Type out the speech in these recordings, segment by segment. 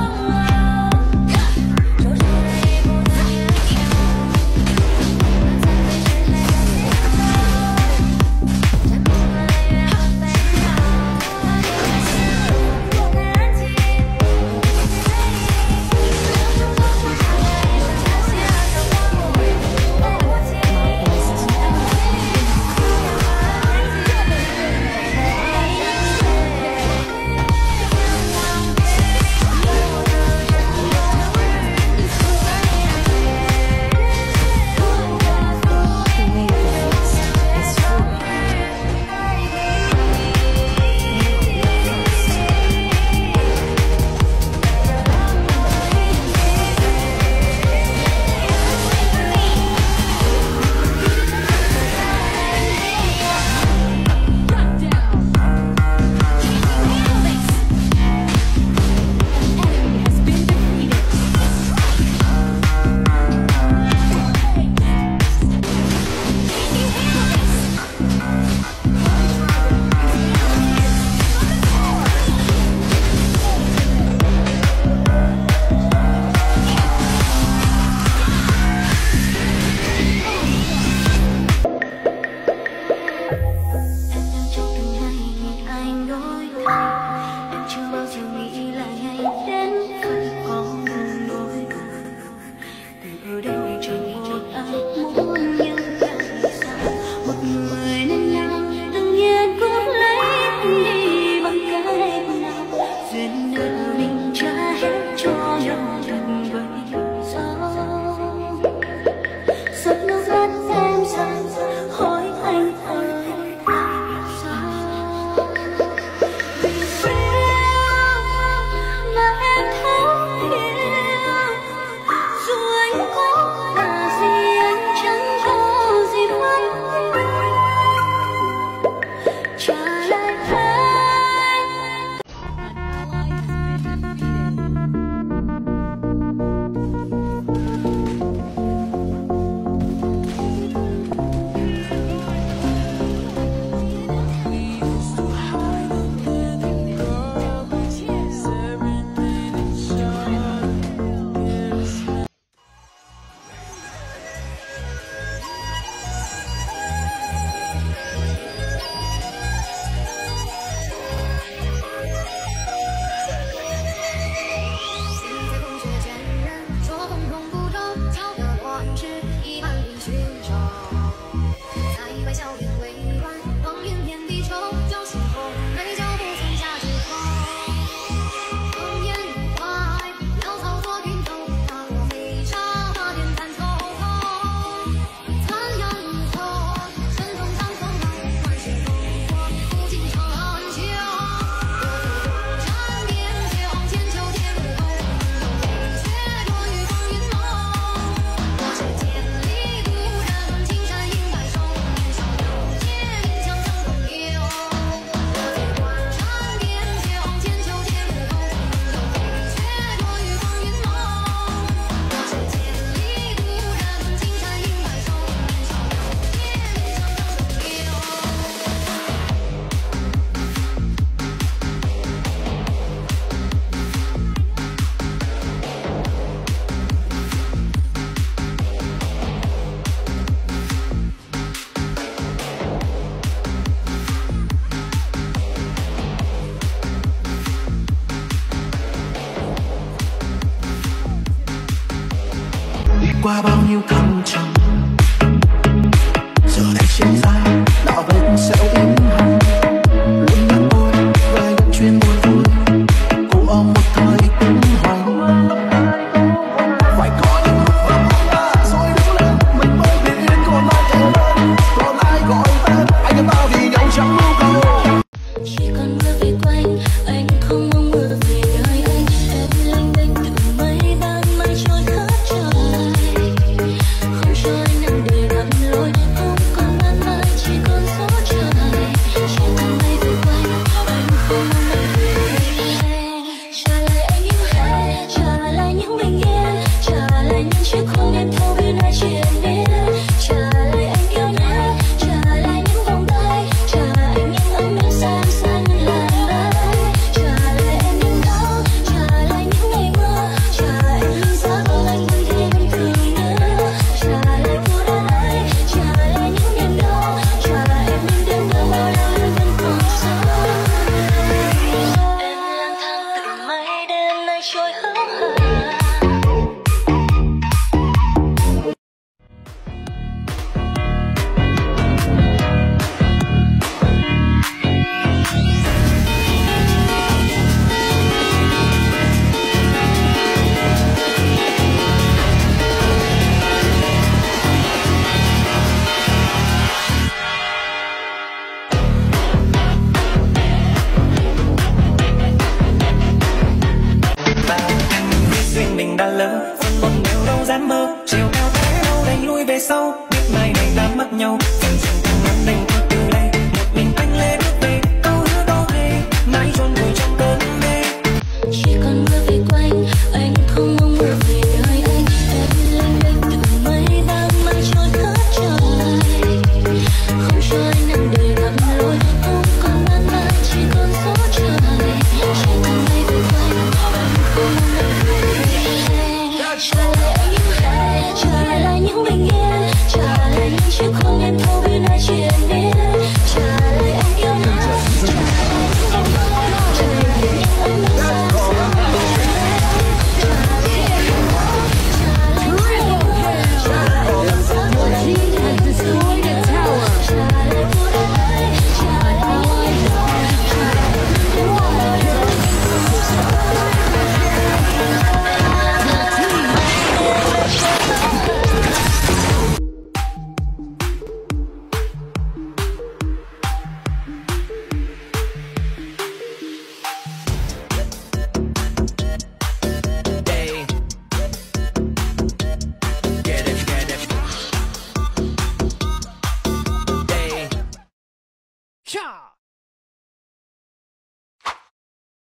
啊 qua bao nhiêu tháng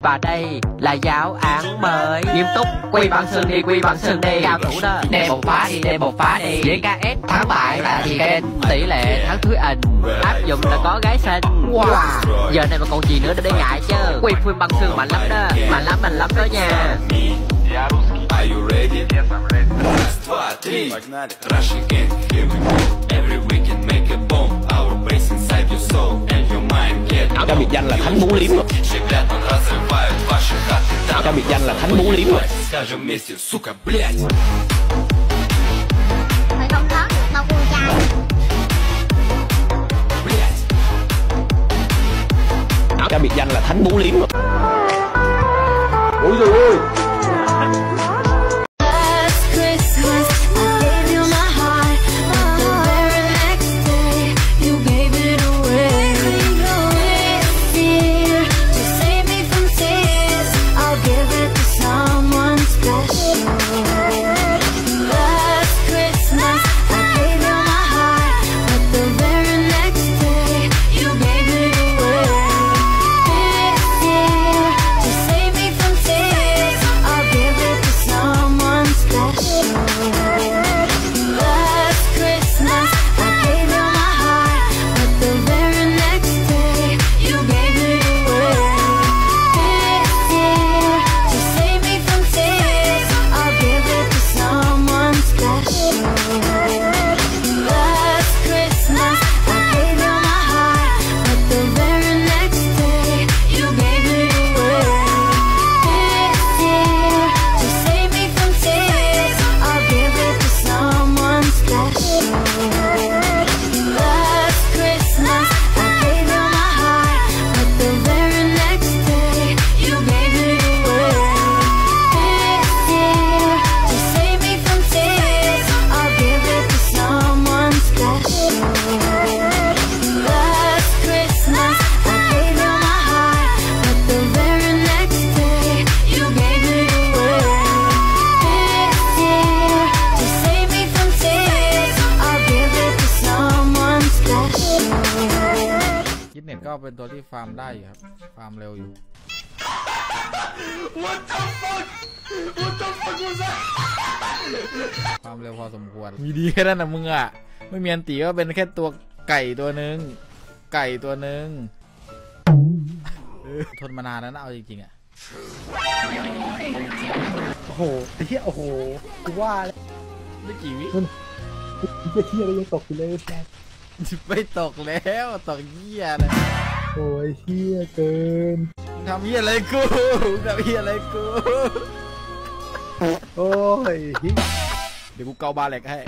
Và đây là giáo án mới. Nghiêm túc. Quy bằng sừng đi, quy bằng sừng đi. Cao thủ đó Đêm một phá đi, đêm một phá đi. DKS tháng 7 là gì kênh Tỷ lệ thắng thứ ình Áp dụng là có gái xinh. Wow. Giờ này mà còn gì nữa để ngại chứ. Quy phim bằng sừng mạnh lắm đó. Mạnh lắm, mạnh lắm đó nha. Are you ready? Yes, I'm ready. Раз, два, три. Погнали. Russian gang, here we go. Everywhere. cho biệt danh là thánh bú liếm rồi. Cho biệt danh là thánh bú liếm rồi. Cho biệt danh là thánh bú liếm rồi. Ôi trời ơi ตัวที่ฟาร์มได้อยู่ครับ ฟาร์มเร็วอยู่ความเร็วพอสมควร มีดีแค่นั้นนะมึงอะ ไม่มีอันตีก็เป็นแค่ตัวไก่ตัวหนึ่งไก่ตัวหนึ่งเออทนมานานแล้วนะเอาจริงๆอะ โอ้โหไอ้เหี้ยโอ้โหกูว่าแล้วไม่กี่วิไอ้เหี้ยอะไรยังตกอยู่เลยแซ่ ไม่ตกแล้วตกเหี้ยเลยโอ้ยเหี้ยเกินมึงทำเหี้ยอะไรกูมึงทำเหี้ยอะไรกูโอ้ยเหี้ยเดี๋ยวกูเกาบาแหลกให้